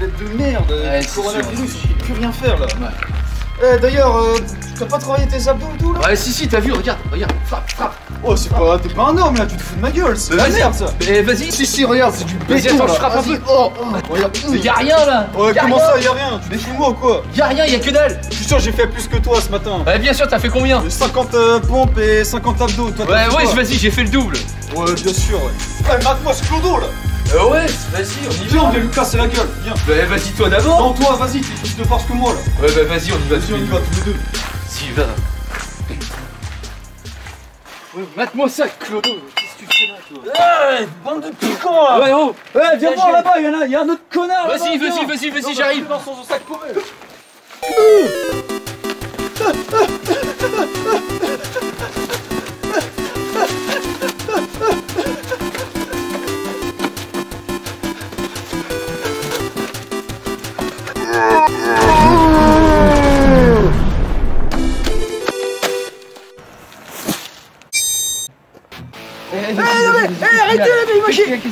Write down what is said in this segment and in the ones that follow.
bête de merde. Ouais, c'est coronavirus, on peut plus rien faire là. Ouais. Eh, D'ailleurs, euh, t'as pas travaillé tes abdos et tout là? Ouais, si, si, t'as vu, regarde, regarde, frappe, frappe. Oh, c'est pas. T'es pas un homme là, tu te fous de ma gueule, c'est de la merde ça. Eh, vas-y. Si, si, regarde, c'est du béton attends, je frappe un peu. Oh, oh, regarde. Mais y'a rien là Ouais, comment ça, y'a rien? Tu de moi ou quoi? Y'a rien, y'a que dalle Je suis sûr, j'ai fait plus que toi ce matin. Ouais, bien sûr, t'as fait combien? 50 euh, pompes et 50 abdos. Toi, Ouais, ouais, vas-y, j'ai fait le double. Ouais, bien sûr, ouais. Ouais, mate-moi ce clodo là Euh, ouais, vas-y, on y Viens, on va. vient lui casser la gueule, viens. Bah, vas-y, toi d'abord. Non, toi, vas-y, t'es plus de force que moi là. Ouais, bah, vas-y, on y va. Vas-y, on y va tous les deux. Si, va. Ouais, mate-moi ça, Clodo. Qu'est-ce que tu fais là, toi Eh, bande de piquants là Ouais, oh Eh, viens Viens, voir là-bas, y'en a, y a un autre connard Vas-y, vas-y, vas-y, vas-y, j'arrive. Dans son sac poubelle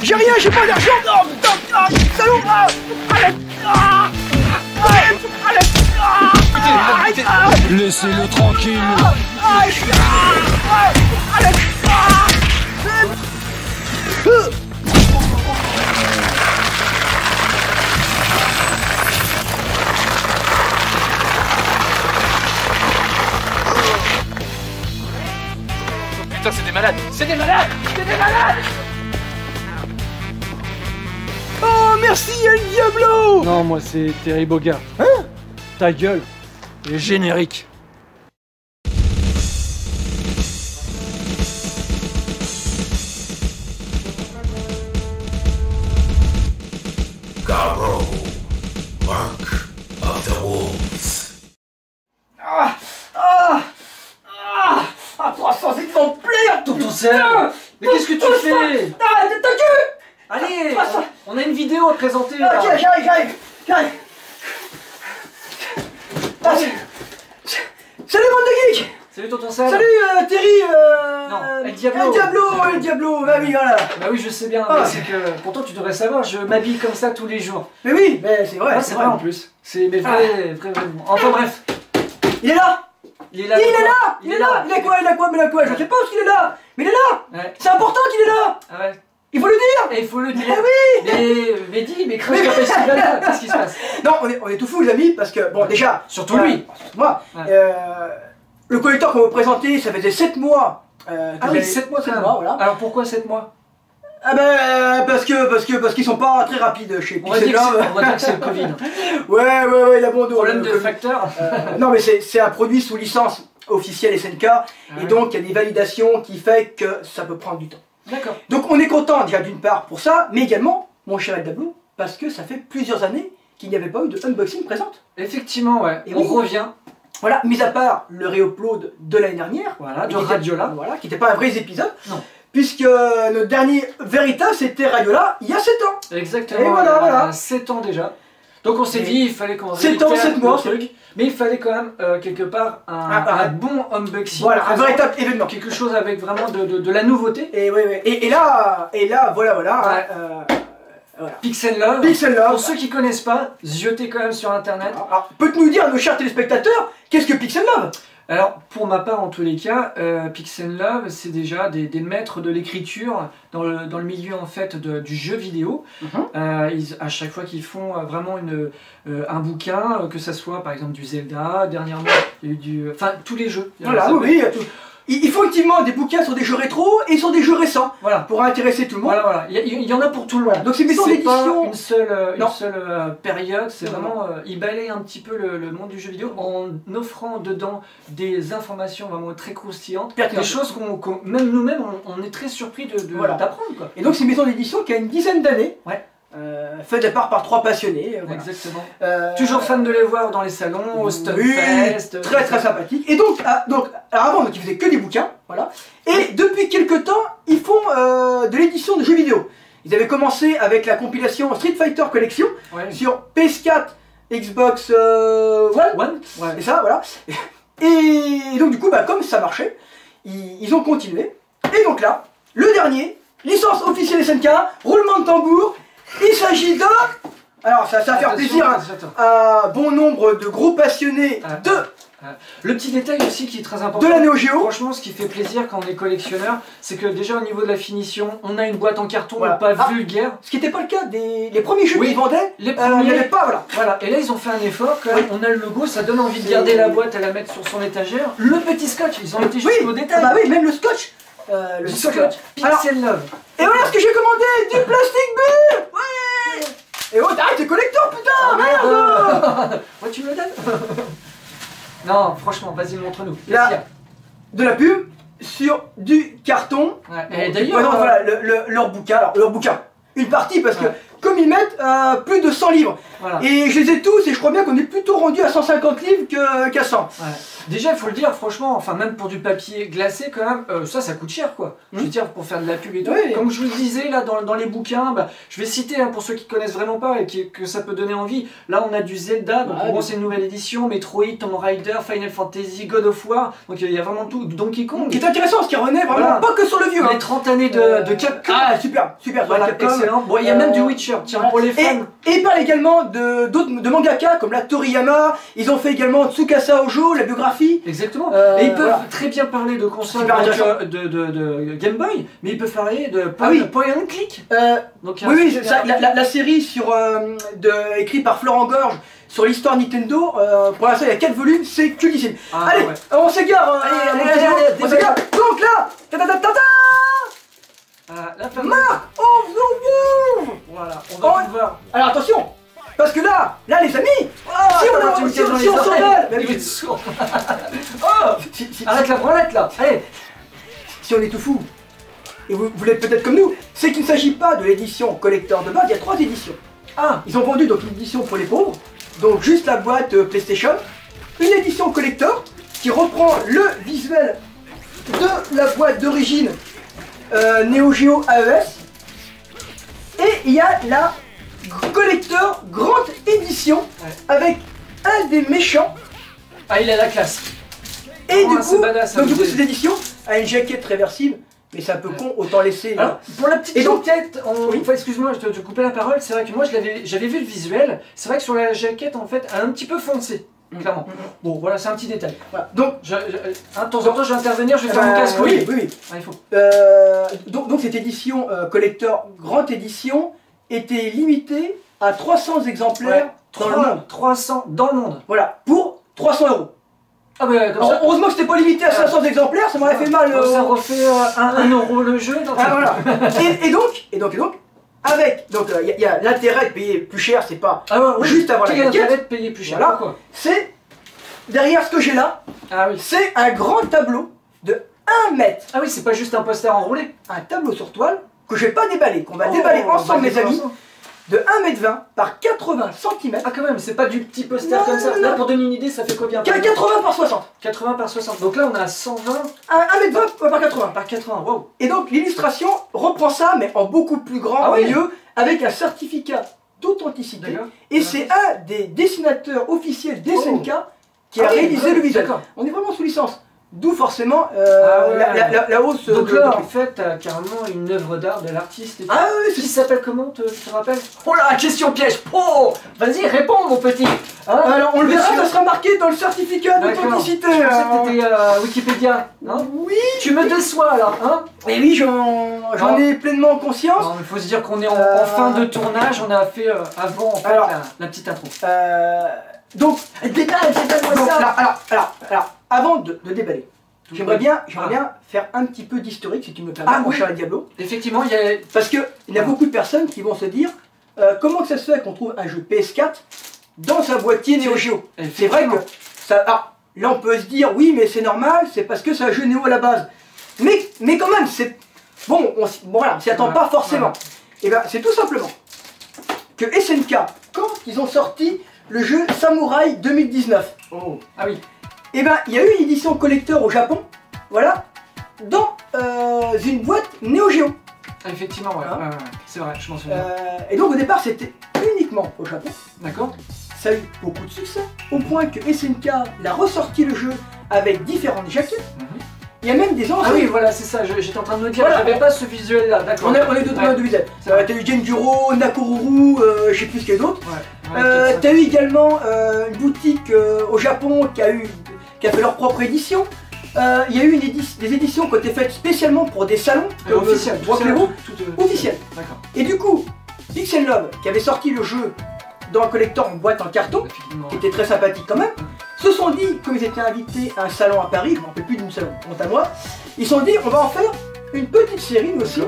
j'ai rien, j'ai pas d'argent. Non, putain, ah, salaud ah, Arrête ah, Arrête Arrête ah, Arrête Laissez-le tranquille. ah, ah, ah, Arrête ah, Putain, c'est des malades. C'est des malades. C'est des malades. Merci El Diablo Non, moi c'est Terry Bogard. Hein Ta gueule. Les génériques. Mark of the Wolves. Ah Ah Ah Ah 300 exemplaires Tonton Serge Mais qu'est-ce que tu fais? Arrête ta gueule Allez Ah, ça- On a une vidéo à présenter Ah, là. tiens, j'arrive, j'arrive, j'arrive. Ah, Salut bande de geeks Salut Tonton Serge Salut euh, Terry euh... Non, El Diablo. El Diablo, El Diablo, bah oui, voilà. Bah oui, je sais bien, Ah. c'est que pourtant tu devrais savoir, je m'habille comme ça tous les jours. Mais oui, mais c'est vrai, Ah, c'est vrai en plus. C'est mais vrai, vrai, vrai. Enfin bref, Il est là il est là. Il est quoi là Il est là Il a quoi Il a quoi Mais il a quoi? Je sais pas ce qu'il est là Mais il est là Ouais. C'est important qu'il est là Ah ouais. Il faut le dire Et il faut le dire. Eh oui Mais, mais dis, mais la festival là, qu'est-ce qui se passe Non, on est, on est tout fous les amis, parce que, bon déjà... Surtout euh, lui. Moi, Ouais. euh, le collecteur qu'on vous présentait, ça faisait 7 mois. euh, Ah oui, j'avais- 7 mois quand sept même. mois, voilà. Alors pourquoi 7 mois Ah ben euh, parce que parce que parce qu'ils sont pas très rapides chez On va dire que on va dire que c'est le Covid. Ouais ouais ouais, il a bon dos. Problème le de facteur. Euh, non mais c'est c'est un produit sous licence officielle SNK et Ah ouais. donc il y a des validations qui fait que ça peut prendre du temps. D'accord. Donc on est content déjà d'une part pour ça, mais également mon cher Dablo parce que ça fait plusieurs années qu'il n'y avait pas eu de unboxing présente. Effectivement, ouais. Et on oui. revient. Voilà, mis à part le réupload de l'année dernière, Voilà, de Radiola. voilà, qui n'était pas un vrai épisode, Non. puisque euh, notre dernier véritable c'était Radiola il y a 7 ans. Exactement. Et voilà, voilà. 7 ans déjà. Donc on s'est dit, il fallait qu'on sept ans, réitère sept mois, le truc, mais il fallait quand même euh, quelque part un, Ah, ah, un bon unboxing. Voilà, un véritable événement. Quelque chose avec vraiment de, de- de la nouveauté. Et, ouais, ouais. et, et là, et là, voilà, voilà. Ouais. euh, Pixel Love. Pixel Love. Pour ceux qui connaissent pas, ziotez quand même sur internet. Alors, peux-tu nous dire, nos chers téléspectateurs, qu'est-ce que Pixel Love? Alors, pour ma part, en tous les cas, euh, Pixel Love, c'est déjà des, des maîtres de l'écriture dans le, dans le milieu en fait de- du jeu vidéo. Euh, ils- à chaque fois qu'ils font euh, vraiment une, euh, un bouquin, que ça soit par exemple du Zelda, dernièrement, il y a eu du. Enfin, tous les jeux. Voilà, tout. Ils font effectivement des bouquins sur des jeux rétro et sur des jeux récents Voilà. pour intéresser tout le monde. Voilà, voilà. Il y, il en a pour tout le monde. Donc c'est maison d'édition. une seule, euh, une Non. seule euh, période, c'est vraiment, euh, il balaye un petit peu le, le monde du jeu vidéo en offrant dedans des informations vraiment très croustillantes, des choses qu'on, même nous-mêmes, on, on est très surpris de, de- Voilà. d'apprendre. Quoi. Et donc c'est une maison d'édition qui a une dizaine d'années. Ouais. Euh, fait départ par trois passionnés. euh, voilà. Exactement. Euh, Toujours fan de les voir dans les salons, au Oui, Stunfest. très très sympathique. Et donc, ah, donc alors avant, donc, ils faisaient que des bouquins, voilà. Et depuis quelques temps, ils font euh, de l'édition de jeux vidéo. Ils avaient commencé avec la compilation Street Fighter Collection Ouais. sur PS4, Xbox euh, One, One Ouais. et ça, voilà. Et donc du coup, bah, comme ça marchait, ils, ils ont continué. Et donc là, le dernier, licence officielle SNK, roulement de tambour, il s'agit de Alors ça, ça va faire plaisir hein, attention, attention. à bon nombre de gros passionnés Ah. de, Le petit détail aussi qui est très important. de la Neo Geo. Franchement, ce qui fait plaisir quand on est collectionneur, c'est que déjà au niveau de la finition, on a une boîte en carton Voilà. pas Ah. vulgaire. Ce qui n'était pas le cas des les premiers jeux Oui. qu'ils vendaient. Les Euh, premiers, avait pas, voilà. voilà. Et là, ils ont fait un effort. Quand Oui. On a le logo, ça donne envie de garder la boîte, à la mettre sur son étagère. Le petit scotch, ils ont été Oui, jusqu'au ah détail. bah oui, même le scotch. Euh, le Le scotch. scotch, Alors- Pixel Love. Et voilà ce que j'ai commandé, du plastique bleu Ouais Et oh, arrête, t'es collector, putain Ah, merde Ouais, tu me le donnes Non, franchement, vas-y, montre-nous. Là. De la pub sur du carton. Ouais, Et d'ailleurs, euh, voilà, le- le- leur bouquin, alors leur bouquin, une partie parce que Ouais. Comme ils mettent euh, plus de 100 livres, voilà. et je les ai tous et je crois bien qu'on est plutôt rendu à 150 livres qu'à 100. Ouais. Déjà, il faut le dire, franchement, enfin, même pour du papier glacé, quand même, euh, ça, ça coûte cher, quoi. Je veux Mhm. dire, pour faire de la pub et tout. Oui. Comme je vous le disais, là, dans, dans les bouquins, bah, je vais citer, hein, pour ceux qui connaissent vraiment pas et qui- que ça peut donner envie. Là, on a du Zelda, donc Ah, bon, c'est une nouvelle édition, Metroid, Tomb Raider, Final Fantasy, God of War, donc il y a vraiment tout, Donkey Kong. Qui est intéressant, ce qui revenait vraiment Voilà. pas que sur le vieux. Les hein. 30 années de, Euh, de Capcom. Ah, super, super, voilà, Capcom. excellent. Bon, il y a Euh, même du Witcher, tiens, pour les Et, fans. et il parle également de d'autres de mangaka comme la Toriyama. Ils ont fait également Tsukasa Ojo, la biographie. Exactement. Euh, et ils peuvent voilà. très bien parler de consoles de, de, de Game Boy, mais ils peuvent parler de point, Ah oui. point and click. Euh, Donc, oui, oui, ça, la, la- la série sur, euh, de, écrite par Florent Gorge sur l'histoire Nintendo, euh, pour l'instant il y a 4 volumes, c'est cultissime. Ah, allez, ouais. on s'égare, Allez, allez, allez, Léo, on s'égare. Donc là, ta ta ta ta ta, Ah, la fameuse- Marc, on vous ouvre. Voilà, on va Oh. pouvoir. Alors attention, parce que là, là les amis, Ah, si on, a- si, si on. Oh si- si- Arrête la branlette là Allez si on est tout fou, et vous, vous l'êtes peut-être comme nous, c'est qu'il ne s'agit pas de l'édition collector de base, il y a trois éditions. Ah Ils ont vendu donc une édition pour les pauvres, donc juste la boîte euh, PlayStation, une édition collector qui reprend le visuel de la boîte d'origine euh, Neo Geo AES, et il y a la collector grande édition Ouais. avec un des méchants, Ah, il a la classe. et Oh, du c'est coup, badass, donc, du coup vous cette édition a une jaquette réversible, mais c'est un peu con, autant laisser. pour la petite Et donc- jaquette, on... Oui. enfin, excuse-moi, je te, te coupais la parole, c'est vrai que moi j'avais vu le visuel, c'est vrai que sur la jaquette en fait, elle est un petit peu foncée, clairement. Mm, mm, mm. Bon, voilà, c'est un petit détail. Voilà. Donc, Je, je- hein, de temps en temps, je vais intervenir, je vais faire euh, mon casque. oui, oui, oui. Ah, il faut. Euh, donc, donc cette édition euh, collector grande édition était limitée à 300 exemplaires dans le monde. 300 dans le monde. Voilà, pour 300 euros. Ah, bah, comme Alors, ça. heureusement que c'était pas limité à 500 exemplaires, ça m'aurait fait mal. Donc, ça euh, refait euh, un, un euro le jeu. donc ah, voilà. et, et donc, et donc, et donc, avec, donc il y, a l'intérêt de payer plus cher, c'est pas Ah ouais, oui. juste avoir la de payer plus cher Voilà. C'est derrière ce que j'ai là, Ah oui. c'est un grand tableau de 1 mètre, Ah oui, c'est pas juste un poster enroulé. un tableau sur toile que je vais pas déballer, qu'on va Oh, déballer ensemble, mes amis, ensemble. De 1 mètre 20 par 80 cm. Ah quand même, c'est pas du petit poster Non, comme ça. non, Là, non. pour donner une idée, ça fait combien par 80 par 60. 80 par 60. Donc là, on a 120 1 mètre 20 par 80. par 80. Waouh. Et donc l'illustration reprend ça, mais en beaucoup plus grand Ah oui. milieu, avec un certificat d'authenticité. Et c'est un des dessinateurs officiels d'SNK qui a Ah réalisé le d'accord. On est vraiment sous licence. D'où forcément euh, Ah ouais. la, la- la- la hausse Donc là, en fait, t'as carrément une œuvre d'art de l'artiste. Ah oui, Qui s'appelle comment, te- tu te rappelles? Oh là, question piège Oh Vas-y, réponds, mon petit Hein? Alors on le verra, ça sera marqué dans le certificat d'authenticité. Je pensais euh. que t'étais euh, Wikipédia. Hein? Oui, tu me déçois là, hein? Et oui, j'en Non. ai pleinement conscience. Il faut se dire qu'on est en, Euh, en fin de tournage, on a fait avant en fait, Alors. la, la petite intro. Euh, donc, détail-moi donc, ça alors, alors, alors, alors, avant de, de déballer, j'aimerais bien, j'aimerais Ah. bien faire un petit peu d'historique, si tu me permets, Ah, mon oui. cher Diablo. Effectivement, il y a... Parce qu'il y a beaucoup de personnes qui vont se dire euh, comment que ça se fait qu'on trouve un jeu PS4 dans un boîtier Neo Geo? C'est vrai que ça. ah, là, on peut se dire oui, mais c'est normal, c'est parce que c'est un jeu Neo à la base. Mais, mais quand même, c'est. Bon, on, s- bon, voilà, on s'y attend pas forcément. Et bien, c'est tout simplement que SNK, quand ils ont sorti le jeu Samurai 2019, Oh. Ah oui. et ben il y a eu une édition collector au Japon, voilà, dans euh, une boîte Neo Geo. Ah, effectivement, ouais, Hein ouais, ouais, ouais. c'est vrai, je m'en souviens. Euh, et donc au départ, c'était uniquement au Japon. D'accord Ça a eu beaucoup de succès, au point que SNK l'a ressorti le jeu avec différentes jaquettes. Mhm. Il y a même des Ah entrées. oui, voilà, c'est ça, j'étais en train de me dire, Voilà. j'avais pas ce visuel là, d'accord. On a, on a d'autres Ouais. visuels. Euh, T'as eu Genjuro, Nakoruru, euh, je sais plus ce qu'il y a d'autres. Euh, T'as eu également euh, une boutique euh, au Japon qui a, eu, qui a fait leur propre édition. Il y a eu une édi- des éditions qui ont été faites spécialement pour des salons, ça. Officiel, tout Rock ça, Level, tout, tout, officiel. D'accord, Et du coup, Pixel Love, qui avait sorti le jeu dans un collector en boîte en carton, qui était très sympathique quand même, se sont dit, comme ils étaient invités à un salon à Paris, je m'en rappelle plus d'une salon, honte à moi, ils se sont dit, on va en faire une petite série, nous aussi,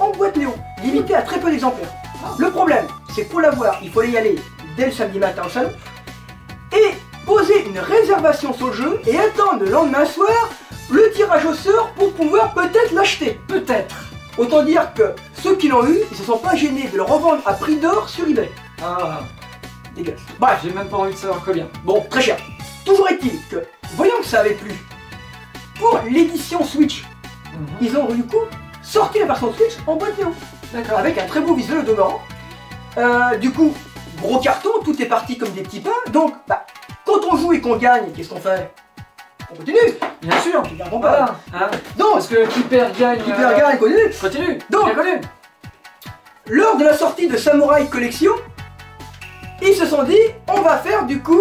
en boîte néo, limitée à très peu d'exemplaires. Le problème, c'est que pour l'avoir, il fallait y aller dès le samedi matin au salon, et poser une réservation sur le jeu, et attendre le lendemain soir le tirage au sort pour pouvoir peut-être l'acheter. Peut-être. Autant dire que ceux qui l'ont eu, ils se sont pas gênés de le revendre à prix d'or sur eBay. Ah, Dégueulasse. Bref. j'ai même pas envie de savoir combien. Bon, très cher. Toujours est-il que, voyant que ça avait plu, pour l'édition Switch, Mhm. ils ont du coup sorti la version Switch en boîte D'accord. avec un très beau visuel au demeurant. Euh, du coup, gros carton, tout est parti comme des petits pains, donc bah, quand on joue et qu'on gagne, qu'est-ce qu'on fait? On continue Bien sûr. On garde pas. Hein? Donc, Parce que qui perd gagne. qui euh, perd gagne, continue Continue. Donc- connu. Lors de la sortie de Samurai Collection, ils se sont dit, on va faire du coup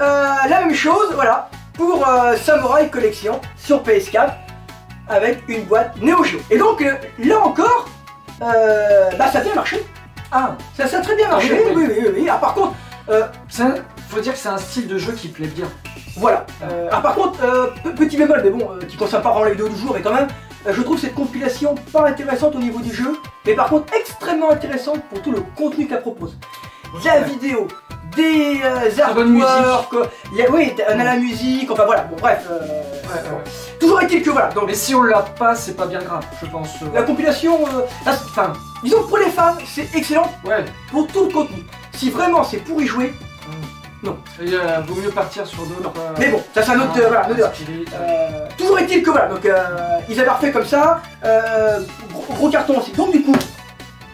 euh, la même chose, voilà, pour euh, Samurai Collection sur PS4 avec une boîte Neo Geo. Et donc euh, là encore, euh, bah ça a bien marché. Ah, Ça, ça a très bien Ah marché. oui. Oui, oui, oui. oui. Ah, par contre, euh, faut dire que c'est un style de jeu qui plaît bien. voilà. Euh, ah, par contre, euh, pe- petit bémol, mais bon, qui concerne pas vraiment la vidéo du jour, mais quand même, je trouve cette compilation pas intéressante au niveau du jeu, mais par contre extrêmement intéressante pour tout le contenu qu'elle propose. La vidéo, des euh, artworks, il a- oui, on a la musique, enfin voilà, bon bref. euh, Ouais. Toujours est-il que voilà, donc Mais si on l'a pas, c'est pas bien grave, je pense. euh, la compilation, euh, enfin, disons pour les fans, c'est excellent Ouais. pour tout le contenu. Si vraiment c'est pour y jouer, Et, euh, vaut mieux partir sur d'autres. euh, mais bon, ça c'est un autre, euh, voilà, un autre Euh, toujours est-il que voilà, donc euh, ils avaient refait comme ça, euh, gros, gros carton aussi. Donc du coup,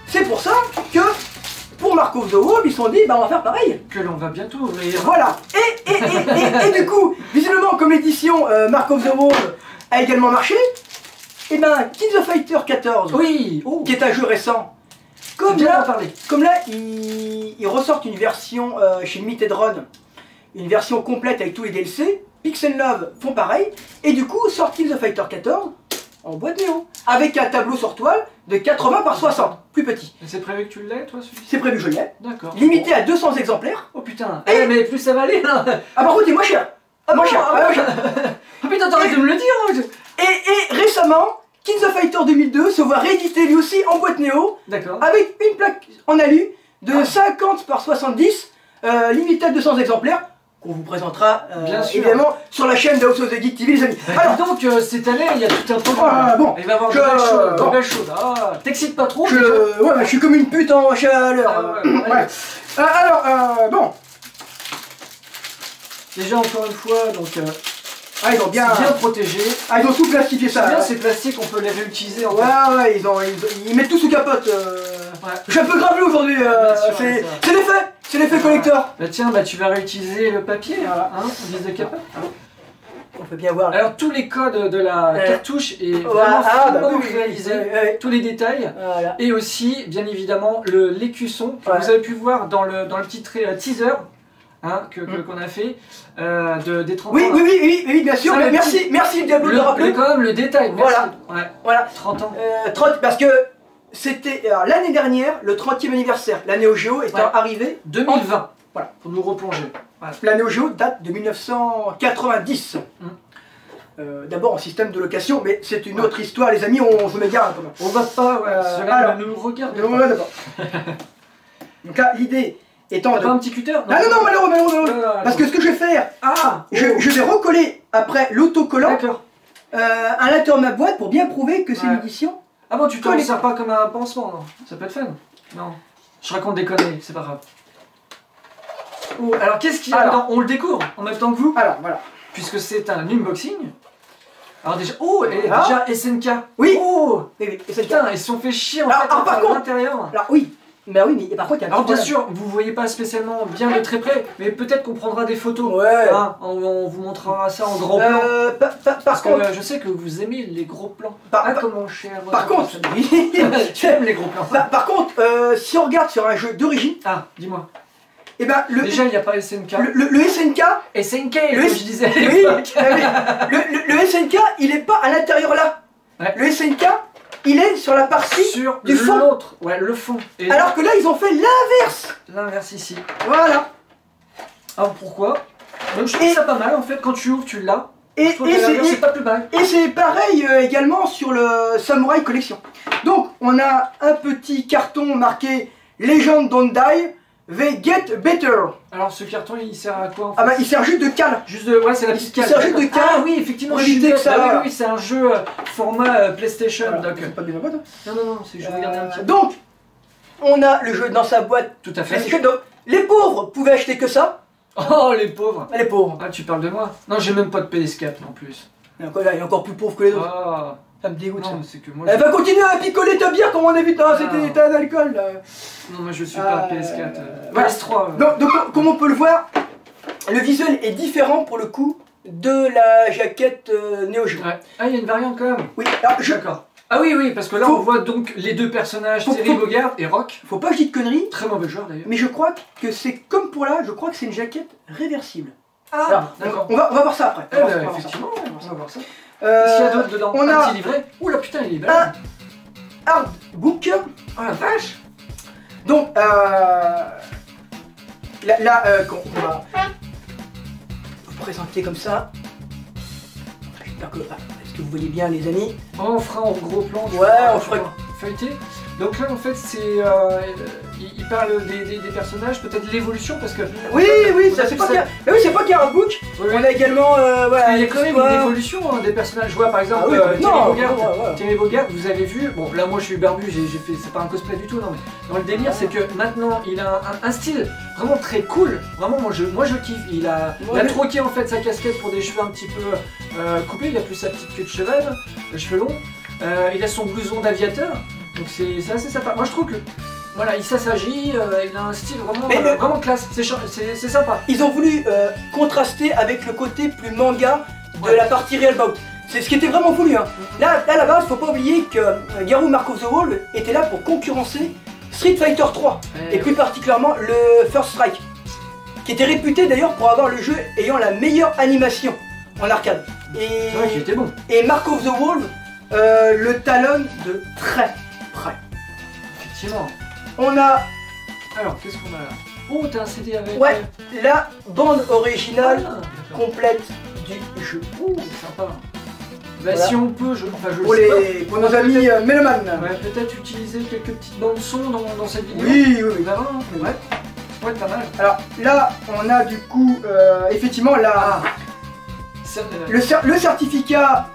c'est pour ça que pour Mark of the Wall, ils se sont dit, bah on va faire pareil. Que l'on va bientôt ouvrir. Voilà. Et, et, et, et, et du coup, visiblement comme l'édition euh, Mark of the Wall a également marché, et ben Kings of Fighter 14, Oui. Oh. qui est un jeu récent, comme là, comme là, ils, ils ressortent une version euh, chez Limited Run, une version complète avec tous les DLC. Pixel Love font pareil, et du coup sortent Kings of Fighter 14 en boîte néo, avec un tableau sur toile de 80 par 60, plus petit. Et C'est prévu que tu l'aies, toi, celui-ci C'est prévu, je l'ai. D'accord. Limité à 200 exemplaires. Oh putain. Et- Eh, mais plus ça va aller là. Ah par contre, il est moins cher. Ah, moins cher. ah, ah, cher. Oh putain, t'arrêtes de me le dire. hein. Et, et récemment, Kings of Fighter 2002 se voit réédité lui aussi en boîte néo, D'accord. avec une plaque en alu de Ah. 50 par 70, euh, limité à 200 exemplaires, qu'on vous présentera euh, Bien sûr. évidemment sur la chaîne de House of the Geek TV les amis. Alors Alors, donc euh, cette année il y a tout un programme. Ah, bon. Il va y avoir de belles choses. bon. Ah, t'excites pas trop je, ouais, bah, je suis comme une pute en chaleur. Ah, ouais, ouais. Ouais. Euh, alors, euh, bon, Déjà encore une fois donc euh, ah, ils ont bien, bien protégé. ah, ils ont tout plastifié ça. bien ouais. ces plastiques on peut les réutiliser en fait. Ouais, ouais, ils, ont, ils, ils mettent tout sous capote. euh. Ouais. Je suis un peu graveleux aujourd'hui. euh, c'est bien sûr. C'est l'effet, collector. Bah tiens bah tu vas réutiliser le papier Voilà. hein, on disait capable. On peut bien voir. Alors tous les codes de la Euh, cartouche est vraiment Voilà, ah, bah oui, réalisé. oui. Tous les détails. Voilà. Et aussi, bien évidemment, le l'écusson que Ouais. vous avez pu voir dans le, dans le petit euh, teaser hein, que- Mm. qu'on a fait euh, de, des 30 Oui, ans. oui, oui, oui, oui, bien sûr. Ça, merci, merci Diablo de Le, le rappeler. le- quand même le détail, merci. Voilà. Ouais, Voilà. 30 ans. Euh, 30 parce que c'était l'année dernière, le 30e anniversaire. La Neo Geo étant Ouais. arrivée. 2020. Voilà. Pour nous replonger. Voilà. La Neo Geo date de 1990. Mm. Euh, D'abord en système de location, mais c'est une Ouais. autre histoire, les amis. On, je m'égare un peu. On va pas, ouais, Euh, alors. ne nous regarde pas. Donc là, l'idée étant T'as de. pas un petit cutter? Ah non, non, malheureux, malheureux, malheureux. Non, non, Parce que ce que je vais faire, Ah je, oh, je vais recoller après l'autocollant euh, à l'intérieur de ma boîte pour bien prouver que c'est Ouais. l'édition. Ah bon, tu t'en Collé. sers pas comme un pansement, non Ça peut être fun. Non. Je raconte des conneries, c'est pas grave. Oh, alors qu'est-ce qu'il y a Alors. On le découvre en même temps que vous Alors, voilà. puisque c'est un unboxing. Alors déjà, oh, et Ah. déjà SNK. Oui. Oh, Oui, oui, et putain, ils se sont fait chier en Alors, fait alors, par contre- l'intérieur. Alors oui, Mais oui, mais par contre, il y a un Alors bien sûr, vous voyez pas spécialement bien de très près, mais peut-être qu'on prendra des photos. Ouais. Hein, on, on vous montrera ça en grand plan. Euh, pa- pa- par Parce que contre, euh, je sais que vous aimez les gros plans. Par- ah, comment cher. par contre, tu aimes les gros plans. Par, par contre, euh, si on regarde sur un jeu d'origine, Ah, dis-moi. eh ben le, Déjà, il n'y a pas SNK. le, le- le SNK, SNK, Le comme je disais à oui, l'époque. ah oui, le, SNK, il est pas à l'intérieur là. Ouais. Le SNK, il est sur la partie. Sur du fond. l'autre. Ouais, le fond. Et Alors que là, ils ont fait l'inverse. l'inverse ici. Voilà. Alors pourquoi? Donc je trouve Et- ça pas mal en fait. Quand tu ouvres, tu l'as. Et, c'est- pas plus mal. Et c'est pareil euh, également sur le Samurai Collection. Donc on a un petit carton marqué Legend Don't Die, They Get Better. Alors ce carton, il sert à quoi en fait Ah bah il sert juste de cale. Juste de. Ouais, c'est la petite Il carte. sert juste de carte. Ah oui, effectivement, Pour éviter que ça- Ah oui, oui, c'est un jeu euh, format euh, PlayStation. Donc, euh, c'est pas boîte, hein. Non, non, non, c'est je regardais un Euh, petit donc on a le jeu dans sa boîte. Tout à fait. Donc, les pauvres pouvaient acheter que ça. Oh les pauvres Les pauvres. Ah, tu parles de moi? Non, j'ai même pas de PS4 en plus. Il est encore, là, il encore plus pauvre que les autres. Ah, Ça me dégoûte. ça. non, c'est que moi. Elle je- va continuer à picoler ta bière comme on a vu dans cet Ah. état d'alcool. là. Non, moi je suis pas Euh, PS4. euh, voilà. PS3. euh. Donc, donc, comme on peut le voir, le visuel est différent pour le coup de la jaquette euh, Neo Geo. Ouais. Ah, il y a une variante quand même. Oui, alors je, D'accord. Ah oui, oui, parce que là Faut- on voit donc les deux personnages, faut- Bogard et Rock. faut pas que je dise de conneries, Très mauvais joueur d'ailleurs. mais je crois que c'est comme pour là, je crois que c'est une jaquette réversible. Ah, d'accord. On va, on va voir ça après. Eh On va voir ben, ça, on va voir ça. effectivement, on va voir ça. Euh, qu'il y a dedans on Un a petit livret. Oula putain, il est belle. un artbook. Oh la vache Donc, euh, là, là euh, on va vous présenter comme ça. J'espère que, ah, est-ce que vous voyez bien les amis? On fera en gros plan. Ouais, on fera- Feuilleté. Donc là, en fait, c'est. euh, il, il parle des, des- des personnages, peut-être l'évolution, parce que. Oui, oui, ça a c'est pas ça- mais oui, c'est pas qu'un artbook. Oui, oui. On a également euh, voilà, Il y a quand même une évolution hein, des personnages. Je vois par exemple Ah oui, euh, Thierry non, Bogard. ouais, ouais. Thierry Bogard, vous avez vu, bon là moi je suis barbu, j'ai fait, c'est pas un cosplay du tout, non mais dans le délire c'est que maintenant il a un, un style vraiment très cool, vraiment moi je, moi je kiffe, il a, il a troqué en fait sa casquette pour des cheveux un petit peu euh, coupés, il a plus sa petite queue de cheval, les cheveux longs, Euh, il a son blouson d'aviateur, donc c'est c'est assez sympa, moi je trouve que voilà il s'agit, il a un style vraiment, euh, le- vraiment classe, c'est sympa. Ils ont voulu euh, contraster avec le côté plus manga de Ouais. la partie Real Bout. C'est ce qui était vraiment voulu. Hein. Là, là, à la base, faut pas oublier que euh, Garou Mark of the Wall était là pour concurrencer Street Fighter 3 et plus particulièrement le First Strike, qui était réputé d'ailleurs pour avoir le jeu ayant la meilleure animation en arcade. Et, qu'il était bon. et Mark of the Wolf euh, le talonne de très près. Effectivement. On a Alors, qu'est-ce qu'on a là? Oh, t'as un CD avec. Ouais. la bande originale ah, complète du jeu. Ouh, sympa. Bah, Voilà. si on peut, je, enfin, je Pour, sais les, pour nos amis euh. Ouais, peut-être utiliser quelques petites bandes son dans, dans cette vidéo. Oui, oui, oui. verra, hein. Ouais. Ouais, pas mal. Alors là, on a du coup euh, effectivement la, le, cer- le certificat.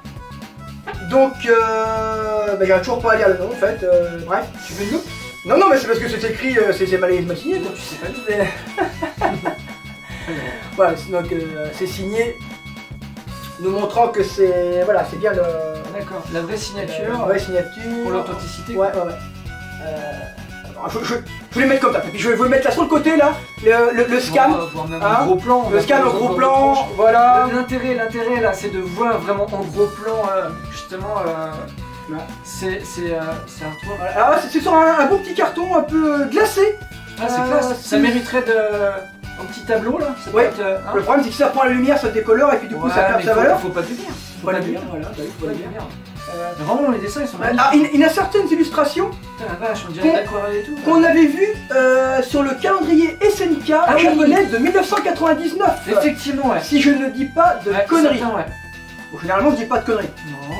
Donc, euh, bah, j'arrive toujours pas à lire le nom en fait. euh, bref. Tu veux une loupe Non, non, mais c'est parce que c'est écrit, euh, c'est mal. Non, quoi. tu sais pas lire. Voilà, donc euh, c'est signé, nous montrant que c'est voilà, c'est bien le D'accord, la vraie signature la vraie signature. pour l'authenticité. Ouais, ouais, ouais. Euh, alors, je, je, je vais les mettre comme ça. Et puis je vais vous mettre là sur le côté là, le, le, scan. voir même Hein en gros plan. Le scan des gros plan, voilà. L'intérêt, l'intérêt là, c'est de voir vraiment en gros plan, justement, euh, Ouais. c'est c'est euh, c'est un tour. Voilà. Alors, c'est sur un, un beau petit carton un peu euh, glacé. Ah, c'est Euh, classe. Ça mériterait de un petit tableau là. Ça peut Ouais. être, euh, hein. Le problème c'est que si ça prend la lumière, ça décolore et puis du coup ça perd sa faut- valeur. Faut pas le dire. Faut Pas dire, dire. voilà. bah oui, Faut pas. Euh, Mais Vraiment, les dessins ils sont ah, magnifiques. il, il y a certaines illustrations qu'on- de avait vues euh, sur le calendrier SNK Ah oui. japonais de 1999. Effectivement, ouais. Si je ne dis pas de Ouais, conneries. certain. Bon, généralement, je dis pas de conneries. Non,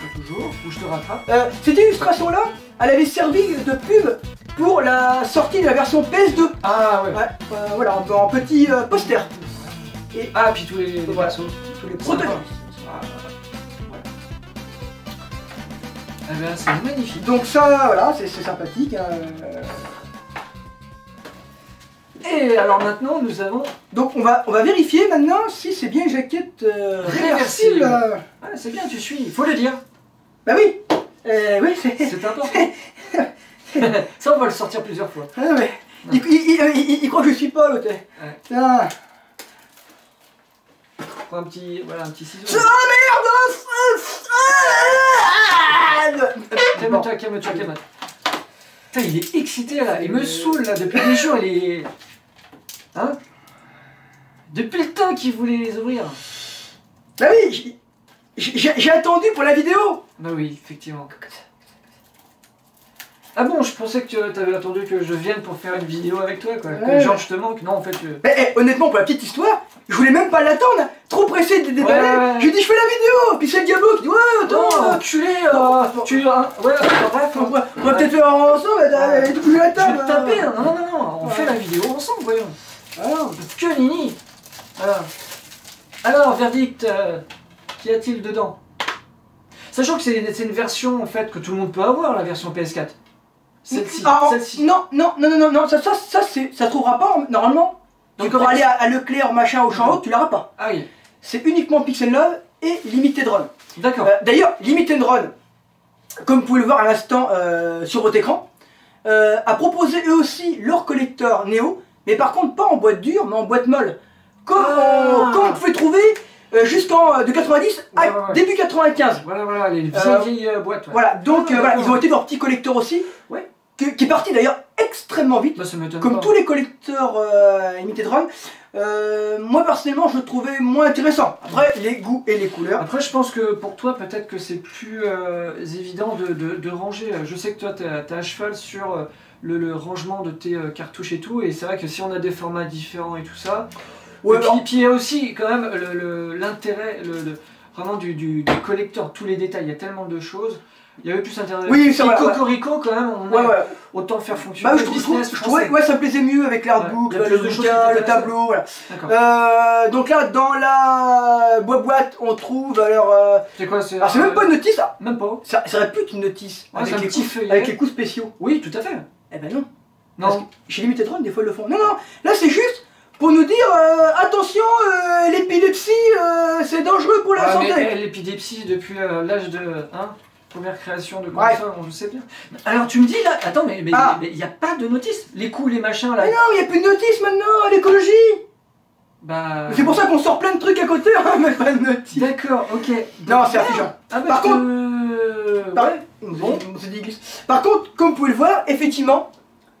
pas toujours. Que je te rattrape. Euh, cette illustration-là, elle avait servi de pub pour la sortie de la version PS2. Ah ouais. Ouais, euh, voilà, en, en petit euh, poster. Et Ah, puis tous les, les Voilà. persos. tous les protagonistes. Ah. Eh ben, c'est magnifique. Donc ça, voilà, c'est sympathique. hein. Et alors maintenant, nous avons. Donc on va, on va vérifier maintenant si c'est bien une jaquette euh, Réversible. réversible. euh. Ah, c'est bien, tu suis. Il faut le dire. Bah oui, Euh, oui, c'est C'est important. Ça, on va le sortir plusieurs fois. Ah, mais, il, il, il- il- il croit que je suis pas l'autre. Ouais. Prends un petit, voilà, un petit ciseau. Ah merde Calme-toi, calme-toi, calme-toi. Putain, il est excité là, il me saoule là, depuis des jours, il est. Hein Depuis le temps qu'il voulait les ouvrir. Bah oui, j'ai- attendu pour la vidéo. Bah oui, effectivement. Ah bon, je pensais que tu avais attendu que je vienne pour faire une vidéo avec toi, quoi. Ouais. Que genre je te manque. Non, en fait, euh, Mais eh, honnêtement, pour la petite histoire, je voulais même pas l'attendre. Trop pressé de déballer. Ouais, ouais. J'ai dit, je fais la vidéo. Puis c'est le diablo qui dit, ouais, attends. Oh, euh, Oh, euh, Tu. hein, Ouais, bref. on va, on va peut-être faire ensemble. Et je la Je vais table. te taper, hein. non, non, non, non, on fait la vidéo ensemble, voyons. Alors, Que nini Alors, alors verdict, euh, qu'y a-t-il dedans Sachant que c'est une version en fait que tout le monde peut avoir, la version PS4. Celle-ci, Ah, celle-ci. non, non, non, non, non, ça, ça, ça, c'est, ça trouvera pas en- normalement. Donc, tu fait- aller à, à Leclerc, machin, au champ haut, tu l'auras pas. Ah oui, C'est uniquement Pixel Love et Limited Run. d'accord. Euh, D'ailleurs, Limited Run, comme vous pouvez le voir à l'instant euh, sur votre écran, euh, a proposé eux aussi leur collecteur Neo, mais par contre pas en boîte dure, mais en boîte molle. Comme, Ah. on, comme on pouvait trouver euh, jusqu'en euh, de 90 à début 95. Voilà, voilà, les vieilles, Euh, vieilles euh, boîtes. ouais. Voilà, donc Ah, euh, voilà, ils ont été leur petit collecteur aussi, Ouais. qui est parti d'ailleurs extrêmement vite. Bah, ça Comme pas. tous les collecteurs euh, Limited Run, euh, moi personnellement je le trouvais moins intéressant. Après, les goûts et les couleurs. Après, je pense que pour toi, peut-être que c'est plus euh, évident de, de- de ranger. Je sais que toi, tu es à cheval sur euh, le, le rangement de tes euh, cartouches et tout, et c'est vrai que si on a des formats différents et tout ça, Ouais, et puis, puis il y a aussi quand même l'intérêt le, le- vraiment du, du, du collector, tous les détails, il y a tellement de choses. Il y avait plus intérêt. Oui, vrai, ouais. Cocorico, quand même, on Ouais, a ouais. autant faire fonctionner Bah, je, le trouve- je trouve- business je trouvais, ouais, ça me plaisait mieux avec l'artbook, Ouais, le bouquin, qui le tableau, voilà. Euh, donc là, dans la boîte on trouve alors. Euh, C'est quoi C'est c'est même pas une notice, ah, Même pas. ça, ça aurait pu être une notice avec, les coups, avec les coups spéciaux. Oui, tout à fait. Eh ben non. Parce Non. que chez Limited des fois ils le font. Non, non, là c'est juste pour nous dire euh, attention, euh, l'épilepsie euh, c'est dangereux pour la Ah, santé. mais, eh, l'épilepsie depuis l'âge de hein, première création de console, on le sait bien. Alors tu me dis là, attends, mais il Ah. n'y a pas de notice. Les coups, les machins là. Mais non, il n'y a plus de notice maintenant à l'écologie. Bah. C'est pour ça qu'on sort plein de trucs à côté, hein, mais pas de notice. D'accord, ok. Non, c'est affligeant. Ah, bah, Par contre- Par- ouais. Bon, contre, comme vous pouvez le voir, effectivement,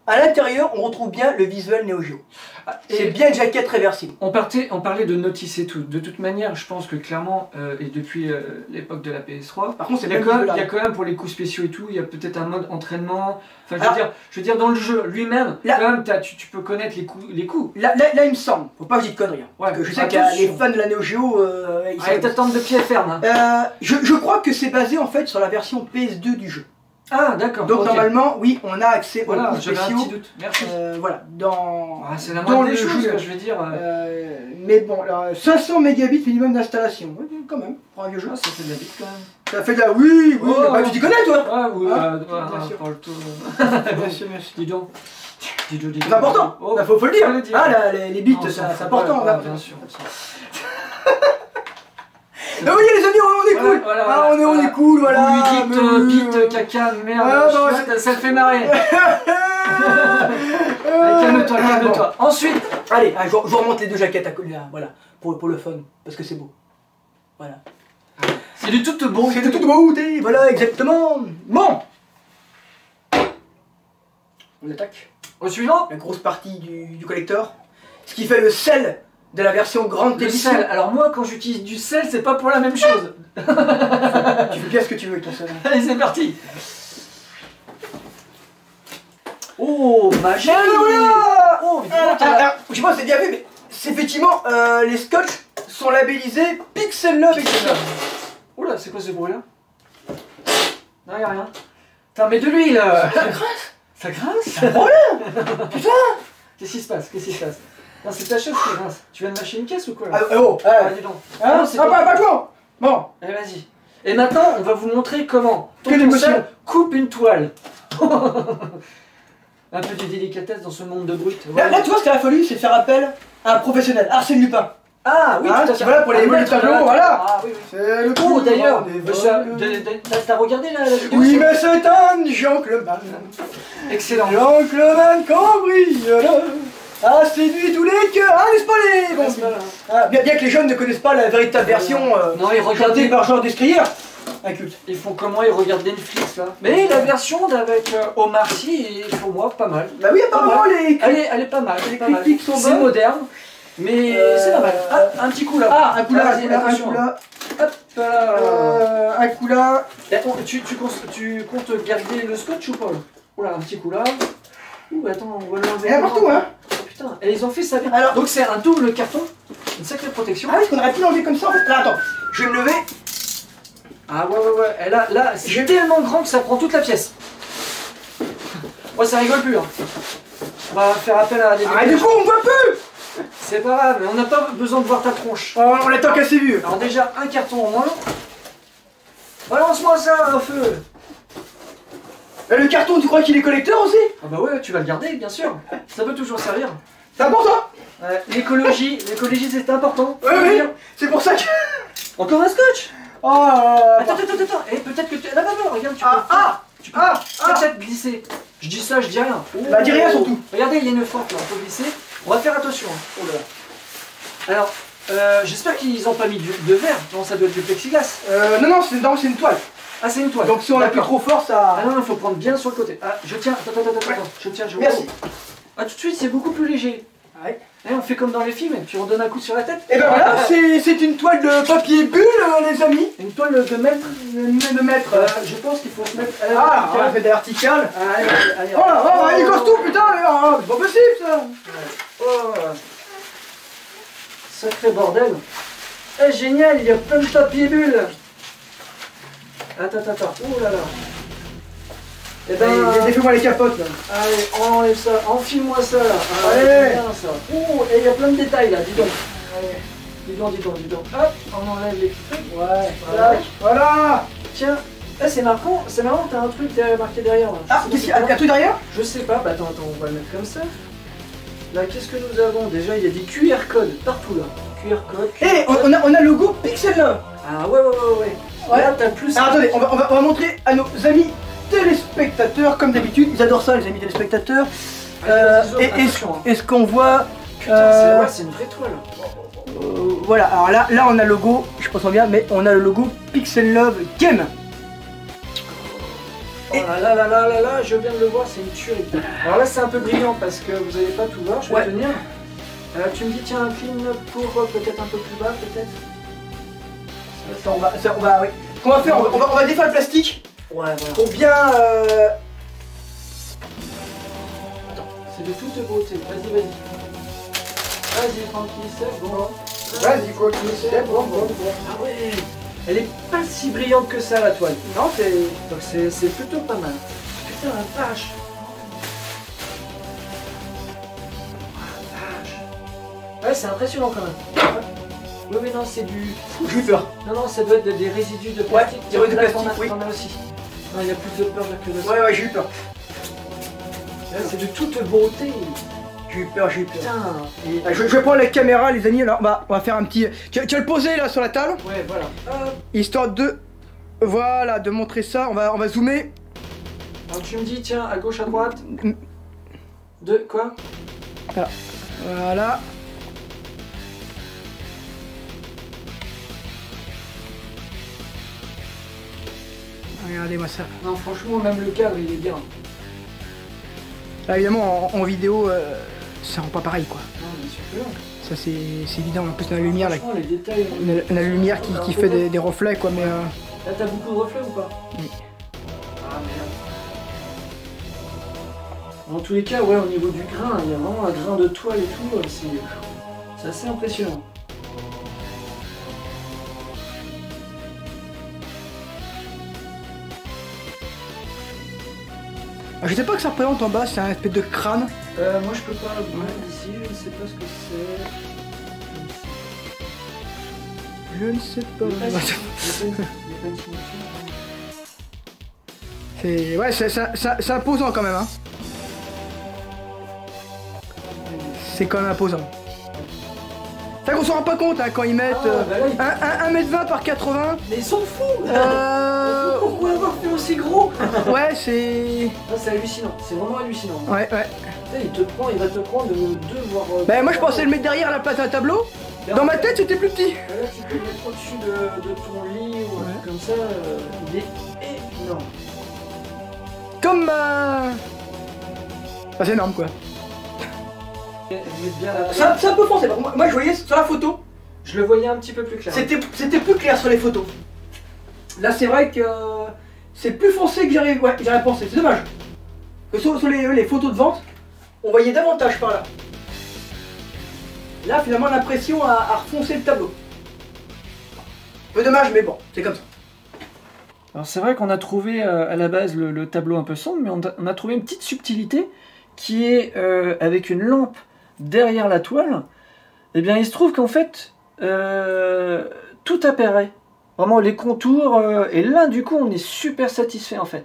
à l'intérieur, on retrouve bien le visuel Neo Geo. Ah, C'est bien une jaquette réversible. on, partait, on parlait de notice et tout. De toute manière, je pense que clairement, euh, et depuis euh, l'époque de la PS3, Par contre, il y, a quand même, il y a là. quand même pour les coups spéciaux et tout, il y a peut-être un mode entraînement. Enfin, je veux, dire, je veux dire, dans le jeu lui-même, Là- quand même, tu, tu peux connaître les coups. Les coups. Là, là, là, il me semble, faut pas que je dise de conneries. hein. Ouais, Parce que je sais qu'il les fans de la Neo Geo, euh, ils de pied ferme. hein. Euh, je, je crois que c'est basé en fait sur la version PS2 du jeu. Ah, d'accord. Donc normalement, oui, on a accès aux Voilà, coups j'avais un spéciaux. petit doute. Merci. euh, voilà, dans, Ah, la dans moindre le des choses, jeu. quoi, je veux dire. euh. Euh, mais bon, alors, 500 mégabits minimum d'installation. Ouais, quand même, pour un vieux jeu. Ah, ça fait de la bite quand même. Ça fait de la. Oui, oui, Oh. bah, tu t'y connais toi Ah, oui, Ah, euh, bien ah, sûr. Bien sûr, bien sûr. Dis donc. C'est important, Oh, Là, faut, faut le dire. Ah, là, les, les bits, c'est fout important. bien sûr. Ah oui, les amis, on est Voilà, cool. voilà, ah, on est, on est cool, voilà. Dites mais euh, euh, caca, merde, Ah, bah, c'est- ça le fait marrer. Calme-toi, ah, calme-toi. Ensuite. Allez, ah, je, vous remonte les deux jaquettes à là, voilà, pour, pour le fun, parce que c'est beau. Voilà. c'est du tout bon. C'est de toute beauté, voilà, exactement. Bon. On attaque Au suivant, la grosse partie du, du collector, ce qui fait le sel de la version grande le édition. sel. Alors moi, quand j'utilise du sel, c'est pas pour la même chose. Tu fais bien ce que tu veux avec ton sel. Allez, c'est parti. Oh, magie. Ah, voilà Oh, Ah, ah, ah, je sais pas c'est bien vu, mais c'est effectivement euh, les scotch sont labellisés Pixel Love Pixel Love. Oula, c'est quoi ce bruit là Non, y'a rien. Putain, mais de l'huile euh. Ça grince Putain Qu'est-ce qui se passe? Qu'est-ce qui se passe? Non, c'est ta chaise qui grince. Tu viens de mâcher une caisse ou quoi là ah, oh, Ah, ah, dis donc. hein, non, c'est ah, pas- pas, Bon, Allez, vas-y. Et maintenant, on va vous montrer comment Tonton. Sam coupe une toile. un peu de délicatesse dans ce monde de brut. là, là, tu vois ce qu'il a fallu, c'est faire appel à un professionnel, Arsène Lupin. Ah oui, Hein, tout à fait. voilà, pour les Ah, de mettre, tableau, là, voilà. Ah oui, oui. C'est le Oh plus d'ailleurs, t'as- regardé la, la vidéo Oui, mais c'est un gentleman. Excellent. Gentleman cambrioleur a séduit tous les cœurs. Ah, n'est-ce pas les pas, là Ah, bien, bien que les jeunes ne connaissent pas la véritable version euh, Non, ils des- par Jean Descrières. Un culte. Ils font comment? Ils regardent Netflix là Mais la version d'avec euh, Omar Sy est pour moi pas mal. Bah oui, apparemment Pas les. Elle est, elle est pas mal. Les pas mal. critiques sont C'est moderne, mais Euh, c'est pas mal. Ah, un petit coup là. Ah, un coup là, un coup là, un coup là. Hop là. Euh, un coup là. Eh, tu, tu, comptes, tu comptes garder le scotch ou pas? Oula, un petit coup là. Ouh, attends, on va l'enlever. En a partout, hein. Oh putain, et ils ont fait ça bien. Alors- Donc c'est un double carton, une sacrée protection. Ah oui, qu'on aurait pu l'enlever comme ça en fait. Là, attends, je vais me lever. Ah ouais, ouais, ouais. Et là, là c'est tellement grand que ça prend toute la pièce. Ouais, ça rigole plus. Hein. On va faire appel à des. Ah, du coup, on voit plus. C'est pas grave, mais on n'a pas besoin de voir ta tronche. Oh, on l'attend qu'assez vu. Alors déjà, un carton au moins. Balance-moi ça, un feu Et le carton, tu crois qu'il est collecteur aussi? Ah bah ouais, tu vas le garder, bien sûr. Ça peut toujours servir. C'est important? L'écologie, l'écologie c'est important. Oui, oui. C'est pour ça que. Encore un scotch? Oh Attends, attends, attends, attends. Et peut-être que tu... Là, là, là, regarde, tu Ah, peux... ah tu peux ah, ah. peut-être glisser. Je dis ça, je dis rien. Bah, dis rien surtout. Regardez, il y a une forte là, on peut glisser. On va faire attention. hein. Oh là là. Alors, euh, j'espère qu'ils n'ont pas mis du, de verre. Non, ça doit être du plexiglas. Euh, non, non, non, c'est une toile. Ah, c'est une toile. Donc si on appuie trop fort, ça. Ah non, il faut prendre bien sur le côté. Ah, je tiens, attends, attends, attends, Ouais. attends. je tiens, je Merci. Ah, tout de suite, c'est beaucoup plus léger. Ouais. Eh, on fait comme dans les films, tu redonnes un coup sur la tête. Et ben voilà, c'est c'est une toile de papier bulle, euh, les amis. Une toile de mètre. De mettre. Euh, je pense qu'il faut se mettre Ah, on fait des verticales. Ah, allez, allez, Oh là, oh, il casse tout, putain, mais, oh, c'est pas possible ça. Oh. Sacré bordel. Eh, génial, il y a plein de papier bulles. Attends, attends, attends. Oh là là. Eh ben, Allez, Défais-moi les capotes là. allez, enlève ça, enfile-moi ça là. Ah, Allez. bien, ça. Oh, et il y a plein de détails là, dis donc. Allez, dis donc, dis donc, dis donc. Hop, on enlève les petits trucs. Ouais, Voilà. Voilà. Tiens, eh, c'est marquant, c'est marrant, t'as un truc marqué derrière là. Ah, qu'est-ce qu'il y a? Un truc derrière? Je sais pas, bah attends, attends, on va le mettre comme ça. Là, qu'est-ce que nous avons? Déjà, il y a des QR codes partout là. QR code. Eh, on, on a, on a le logo Pixel Love. Ah ouais, ouais, ouais, ouais. Ouais. Là, t'as plus. Alors attendez, on va, on, va, on va montrer à nos amis téléspectateurs, comme d'habitude, ils adorent ça les amis téléspectateurs. Euh, et est-ce hein. est-ce qu'on voit... Putain, euh, c'est ouais, une vraie toile. euh, voilà, alors là, là on a le logo, je pense bien, mais on a le logo Pixel Love Game. Oh là là là là là là, je viens de le voir, c'est une tuerie. Alors là, c'est un peu brillant parce que vous n'allez pas tout voir, je vais Ouais. tenir. Euh, tu me dis, tiens, incline pour euh, peut-être un peu plus bas, peut-être? Ça, on va, ça, on va, oui. Ce qu'on va faire, on va, on va, on va défaire le plastique Ouais, voilà. pour bien... euh, C'est de toute beauté. Vas-y, vas-y. Vas-y, tranquille, c'est bon. Vas-y, quoi qu'il c'est bon, bon, bon. Ah ouais Elle est pas si brillante que ça, la toile. Non, c'est... Donc c'est plutôt pas mal. Putain, la vache. Ouais, c'est impressionnant quand même. Oui, mais non, c'est du... J'ai eu peur. Non, non, ça doit être des résidus de plastique. des résidus de plastique, oui. t'en as aussi. Non, il y a plus de peur que de. Ouais, ouais, j'ai eu peur. C'est de toute beauté. J'ai eu peur, j'ai eu peur. Putain. Et... Ah, Je, je vais prendre la caméra, les amis. Alors, bah, on va faire un petit. Tu, vas- tu vas le poser là sur la table, Ouais, voilà. Hop. histoire de. Voilà, de montrer ça. On va, on va zoomer. Alors tu me dis, tiens, à gauche, à droite. De quoi? Voilà. Regardez-moi ça. Non, franchement, même le cadre, il est bien. Là, évidemment, en, en vidéo, euh, ça rend pas pareil, quoi. Non, bien sûr. Ça, c'est évident. En plus, on a la lumière, là. Les détails. On a, on a la lumière qui, qui fait des, des reflets, quoi. Mais euh, Là, t'as beaucoup de reflets ou pas Oui. Ah merde. Dans tous les cas, ouais, au niveau du grain, il y a vraiment un grain de toile et tout, euh, c'est assez impressionnant. Je sais pas que ça représente en bas. C'est un espèce de crâne. Euh, moi, je peux pas le voir d'ici, je ne sais pas ce que c'est. Je ne sais pas. C'est ouais, c'est imposant quand même. Hein. C'est quand même imposant. C'est qu'on s'en rend pas compte hein, quand ils mettent Ah, euh, bah un- un- 1m20 par 80. Mais ils sont fous Euh, Pourquoi avoir fait aussi gros ouais, c'est. Ah, C'est hallucinant, c'est vraiment hallucinant. Ouais, ouais. Il te prend, il va te prendre deux, voire... Bah, moi je pensais le mettre derrière la place d'un tableau. Dans ma tête, c'était plus petit. Là, tu peux le mettre au-dessus de, de ton lit ou un truc comme ça. euh, il est énorme. Comme ma. Bah, c'est énorme quoi. C'est un, c'est un peu foncé. Moi, moi, je voyais sur la photo, Je le voyais un petit peu plus clair. c'était plus clair sur les photos. Là, c'est vrai que c'est plus foncé que j'aurais ouais, pensé. C'est dommage. Que sur, sur les, les photos de vente, on voyait davantage par là. Là, finalement, l'impression a, a refoncé le tableau. Peu dommage, mais bon, c'est comme ça. Alors c'est vrai qu'on a trouvé euh, à la base le, le tableau un peu sombre, mais on a, on a trouvé une petite subtilité qui est euh, avec une lampe derrière la toile. Eh bien, il se trouve qu'en fait, euh, tout apparaît. Vraiment les contours, euh, et là du coup on est super satisfait en fait.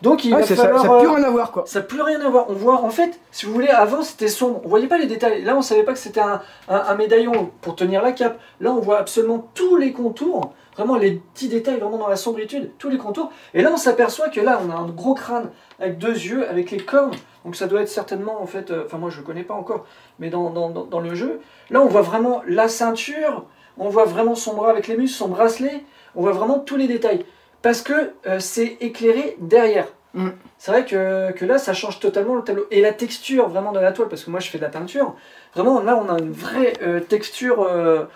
Donc il va ça, falloir... ça n'a plus euh, rien à voir quoi. ça n'a plus rien à voir. On voit, en fait, si vous voulez, avant c'était sombre. On voyait pas les détails. Là, on savait pas que c'était un, un- un médaillon pour tenir la cape. Là, on voit absolument tous les contours. Vraiment les petits détails, vraiment dans la sombritude, tous les contours. Et là, on s'aperçoit que là, on a un gros crâne avec deux yeux, avec les cornes. Donc ça doit être certainement, en fait, euh, enfin moi je connais pas encore, mais dans, dans, dans- dans le jeu, là on voit vraiment la ceinture, on voit vraiment son bras avec les muscles, son bracelet, on voit vraiment tous les détails. Parce que euh, c'est éclairé derrière. Mm. C'est vrai que, que là, ça change totalement le tableau. Et la texture vraiment de la toile, parce que moi je fais de la peinture, vraiment là on a une vraie euh, texture euh,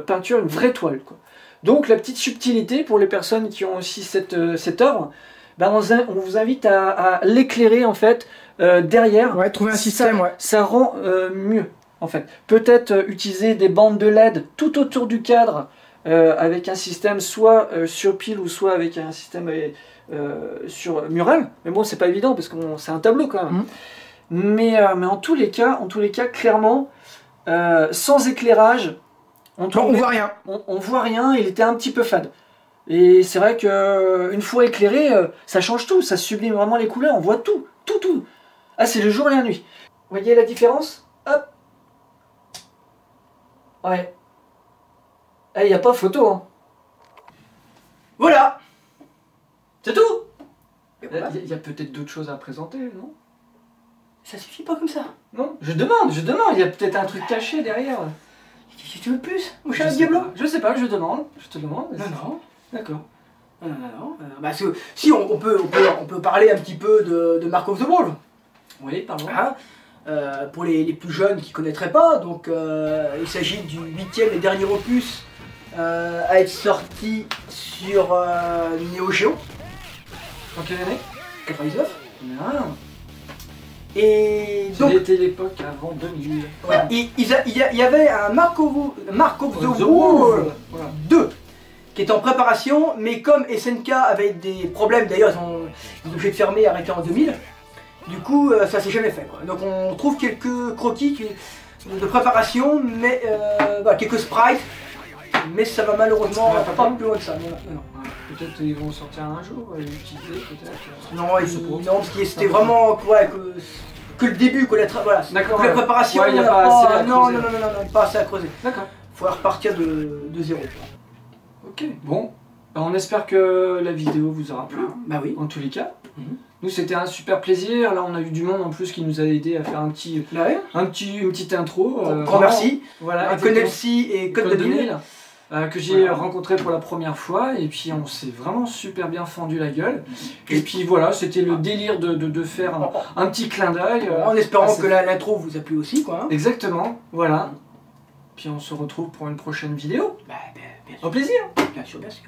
peinture, une vraie toile. Quoi. Donc la petite subtilité pour les personnes qui ont aussi cette, euh, cette œuvre, ben, on, vous- on vous invite à, à l'éclairer en fait euh, derrière. Ouais, trouver un Ça- système, ouais. Ça rend euh, mieux en fait. Peut-être euh, utiliser des bandes de LED tout autour du cadre avec un système soit sur pile ou soit avec un système sur mural. Mais bon, c'est pas évident parce que c'est un tableau quand même. Mhm. Mais, mais en tous les cas, en tous les cas, clairement, sans éclairage, on, Non, on trouvait- voit rien. on, on voit rien, il était un petit peu fade. Et c'est vrai que euh, une fois éclairé, euh, ça change tout, ça sublime vraiment les couleurs, on voit tout, tout, tout. Ah, c'est le jour et la nuit. Vous voyez la différence? Hop. Ouais. Eh, il n'y a pas photo, hein. Voilà. C'est tout Il voilà. y a, il y a peut-être d'autres choses à présenter, non? Ça suffit pas comme ça. Non? Je demande, je demande, il y a peut-être un truc caché derrière. Qu'est-ce que tu veux de plus Mon Je cher sais Diablo pas, Je sais pas, je demande, je te demande. Non, non. D'accord. Non, non, non. euh, Parce que si on, on peut, on, peut, on peut parler un petit peu de, de Mark of the Wolf. Oui, pardon. Hein Euh, pour les, les plus jeunes qui connaîtraient pas, donc euh, il s'agit du huitième et dernier opus euh, à être sorti sur euh, Neo Geo En quelle année? 99. Ah, Et donc C'était l'époque avant 2000. voilà, il, il a- il y avait un Mark of, Mark of the. Voilà. 2 qui est en préparation, mais comme SNK avait des problèmes, d'ailleurs ils ont sont obligés de fermer, arrêter en 2000, du coup euh, ça s'est jamais fait. quoi. Donc on trouve quelques croquis qui- de préparation, mais euh, voilà, quelques sprites, mais ça va malheureusement Ouais, pas, pas plus loin que ça. Non, non, non. Peut-être qu'ils vont sortir un jour, et l'utiliser peut-être. Non, Je il- non, parce que c'était vraiment ouais, que, que le début, que la, tra- voilà, D'accord, que la préparation, Ouais, y a pas pas- assez à non, creuser. non, non, non, non, non, pas assez à creuser. D'accord. Faut repartir de, de zéro. Ok. Bon. Bah, on espère que la vidéo vous aura plu. Bah oui. En tous les cas. Mhm. Nous c'était un super plaisir. Là on a eu du monde en plus qui nous a aidé à faire un petit, Bah ouais. un petit, une petite intro. Grand euh, grand merci. Voilà. Connelsi et Code Code 2000. 2000, euh, que j'ai Voilà. rencontré pour la première fois et puis on s'est vraiment super bien fendu la gueule et puis voilà c'était le délire de, de, de faire un, un petit clin d'œil euh, En espérant que la- l'intro vous a plu aussi, quoi. hein. exactement voilà puis on se retrouve pour une prochaine vidéo Bah, bien, bien sûr, au plaisir bien sûr, bien sûr.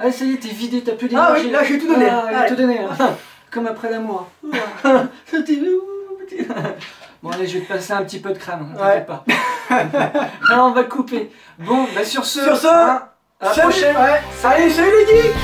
ah ça y est t'es vidé t'as plus Ah d'énergie oui, là j'ai tout donné. Ah, il a Allez. tout donné hein. comme après l'amour C'était- bon allez je vais te passer un petit peu de crème ne Ouais. t'inquiète pas. Alors on va couper. Bon bah sur ce Sur ce, hein, à la Salut, prochaine. Ouais. Allez, salut les geeks